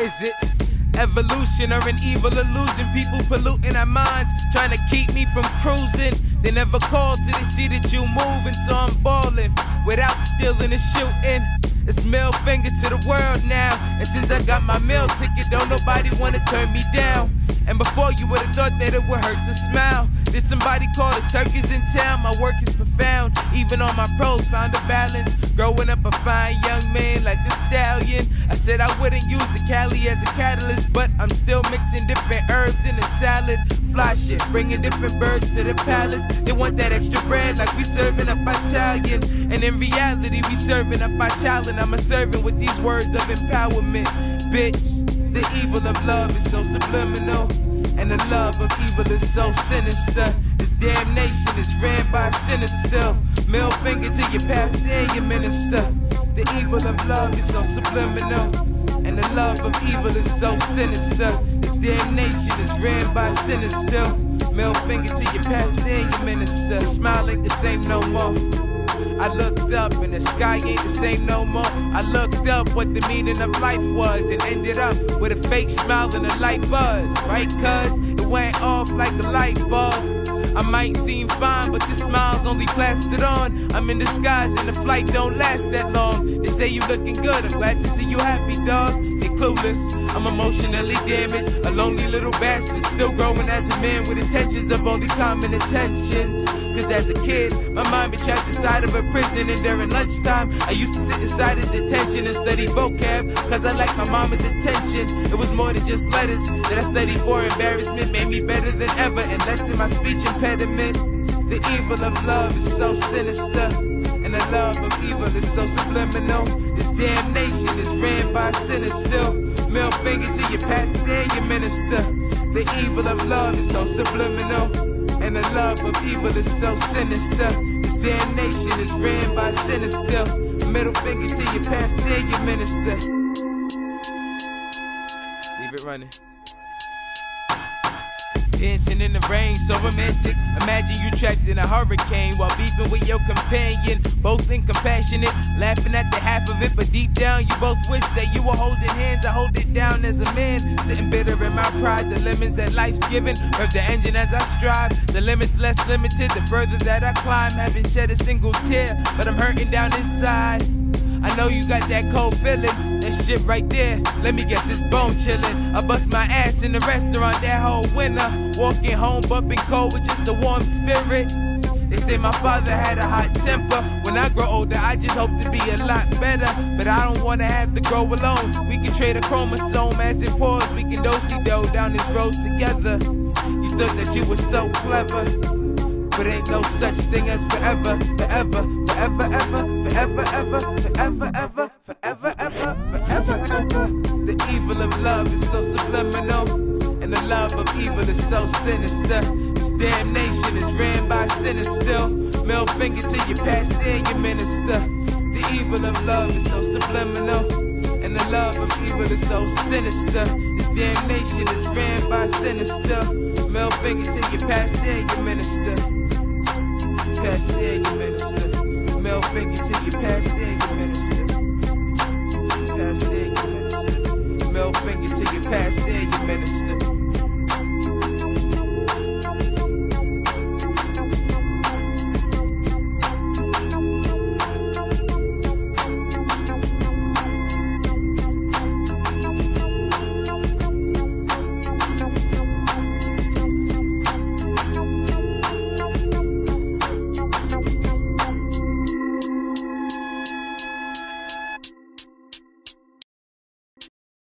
Is it evolution or an evil illusion? People polluting our minds, trying to keep me from cruising. They never call till they see that you moving, so I'm balling without stealing and shooting. It's middle finger to the world now. And since I got my meal ticket, don't nobody wanna turn me down. And before you would've thought that it would hurt to smile. Did somebody call a circus in town. My work is. Even on my pros, found a balance. Growing up a fine young man like the stallion. I said I wouldn't use the Cali as a catalyst, but I'm still mixing different herbs in a salad. Fly shit, bringing different birds to the palace. They want that extra bread like we serving up Italian. And in reality, we serving up our talent. I'm a servant with these words of empowerment. Bitch, the evil of love is so subliminal. And the love of evil is so sinister. Damnation is ran by sinners still. Middle finger to your pastor and your minister. The evil of love is so subliminal. And the love of evil is so sinister. This damnation is ran by sinners still. Middle finger to your pastor and your minister. Smile ain't the same no more. I looked up and the sky ain't the same no more. I looked up what the meaning of life was and ended up with a fake smile and a light buzz, right? Cuz it went off like a light bulb. I might seem fine, but the smile's only plastered on. I'm in disguise and the flight don't last that long. They say you looking good, I'm glad to see you happy, dog. I'm emotionally damaged. A lonely little bastard, still growing as a man with intentions of only common intentions. Cause as a kid, my mind been trapped inside of a prison and during lunchtime, I used to sit inside of detention and study vocab. Cause I like my mama's attention. It was more than just letters that I studied for embarrassment, made me better than ever and lessened my speech impediment. The evil of love is so sinister, and the love of evil is so subliminal. This damnation is ran by sinners still. Middle finger to your pastor and your minister. The evil of love is so subliminal. And the love of evil is so sinister. This damnation is ran by sinners still. Middle finger to your pastor and your minister. Leave it running. Dancing in the rain, so romantic. Imagine you trapped in a hurricane while beefing with your companion. Both incompassionate, laughing at the half of it, but deep down you both wish that you were holding hands. I hold it down as a man, sitting bitter in my pride. The lemons that life's given, rev the engine as I strive. The limits less limited, the further that I climb. Haven't shed a single tear, but I'm hurting down inside. I know you got that cold feeling. That shit right there, let me guess it's bone chillin'. I bust my ass in the restaurant that whole winter. Walking home bumping cold with just a warm spirit. They say my father had a hot temper. When I grow older, I just hope to be a lot better. But I don't wanna have to grow alone. We can trade a chromosome as it pours. We can do down this road together. You thought that you were so clever. But ain't no such thing as forever, forever, forever, ever, forever, ever, forever, ever, forever, ever, forever, ever. The evil of love is so subliminal, and the love of evil is so sinister. This damnation is ran by sinners still. Middle finger to your pastor and your minister. The evil of love is so subliminal, and the love of evil is so sinister. This damnation is ran by still. Middle finger to your pastor and your minister pastor and your minister. Middle finger to your pastor and your minister. Pastor and your minister. Your pastor and your minister.